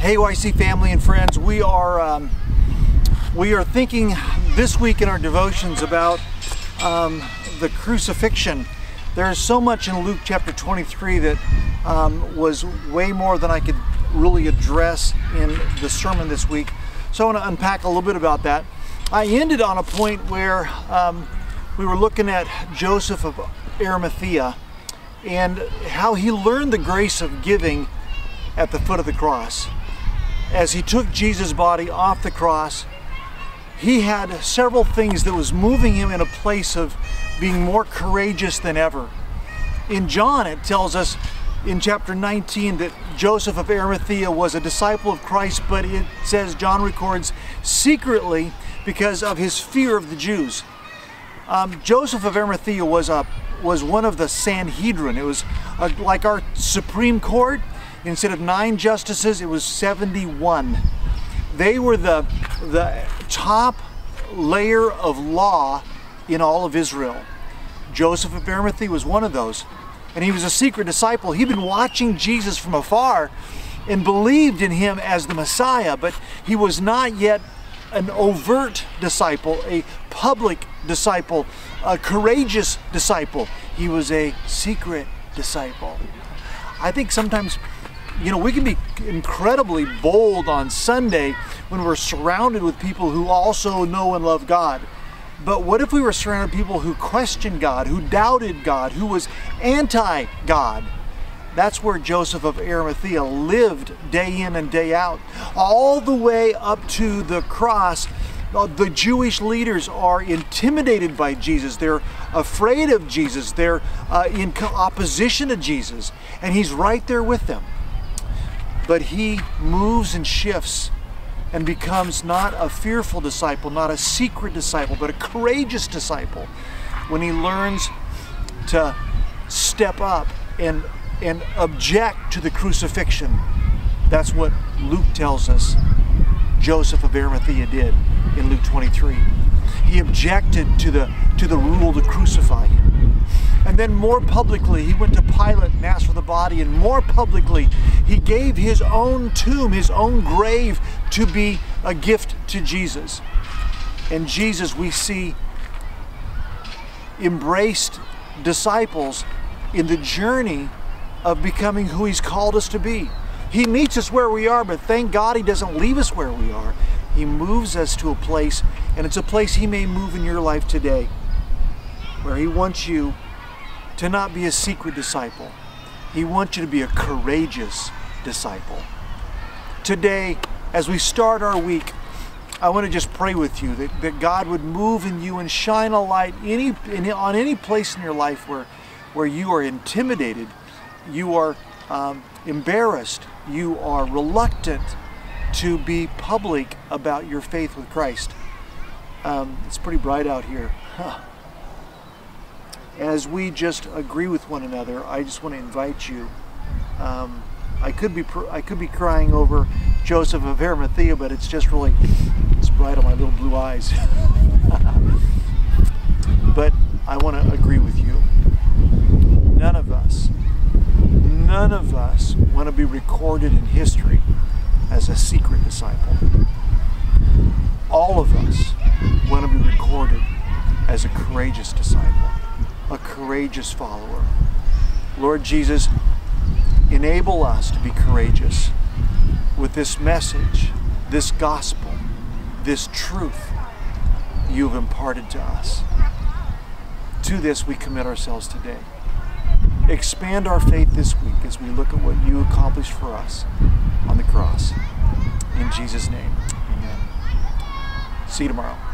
Hey YC family and friends, we are um, we are thinking this week in our devotions about um, the crucifixion. There is so much in Luke chapter 23 that um, was way more than I could really address in the sermon this week. So I want to unpack a little bit about that. I ended on a point where um, we were looking at Joseph of Arimathea and how he learned the grace of giving at the foot of the cross. As he took Jesus' body off the cross, he had several things that was moving him in a place of being more courageous than ever. In John, it tells us in chapter 19 that Joseph of Arimathea was a disciple of Christ, but it says, John records, secretly because of his fear of the Jews. Um, Joseph of Arimathea was a was one of the Sanhedrin. It was a, like our Supreme Court. Instead of nine justices, it was 71. They were the the top layer of law in all of Israel. Joseph of Arimathea was one of those, and he was a secret disciple. He'd been watching Jesus from afar and believed in him as the Messiah, but he was not yet an overt disciple, a public disciple, a courageous disciple. He was a secret disciple. I think sometimes, you know, we can be incredibly bold on Sunday when we're surrounded with people who also know and love God. But what if we were surrounded with people who questioned God, who doubted God, who was anti God? That's where Joseph of Arimathea lived day in and day out. All the way up to the cross, uh, the Jewish leaders are intimidated by Jesus. They're afraid of Jesus. They're uh, in opposition to Jesus. And he's right there with them. But he moves and shifts and becomes not a fearful disciple, not a secret disciple, but a courageous disciple when he learns to step up and and object to the crucifixion. That's what Luke tells us Joseph of Arimathea did in Luke 23. He objected to the, to the rule to crucify him. And then more publicly, he went to Pilate and asked for the body. And more publicly, he gave his own tomb, his own grave, to be a gift to Jesus. And Jesus, we see, embraced disciples in the journey of becoming who He's called us to be. He meets us where we are, but thank God He doesn't leave us where we are. He moves us to a place, and it's a place He may move in your life today, where He wants you to not be a secret disciple. He wants you to be a courageous disciple. Today, as we start our week, I want to just pray with you that, that God would move in you and shine a light any, in, on any place in your life where, where you are intimidated you are um, embarrassed, you are reluctant to be public about your faith with Christ. Um, it's pretty bright out here. Huh. As we just agree with one another, I just want to invite you. Um, I could be I could be crying over Joseph of Arimathea, but it's just really it's bright on my little blue eyes. but I want to agree with you. None of us none of us want to be recorded in history as a secret disciple. All of us want to be recorded as a courageous disciple, a courageous follower. Lord Jesus, enable us to be courageous with this message, this gospel, this truth you've imparted to us. To this we commit ourselves today expand our faith this week as we look at what you accomplished for us on the cross. In Jesus' name, amen. See you tomorrow.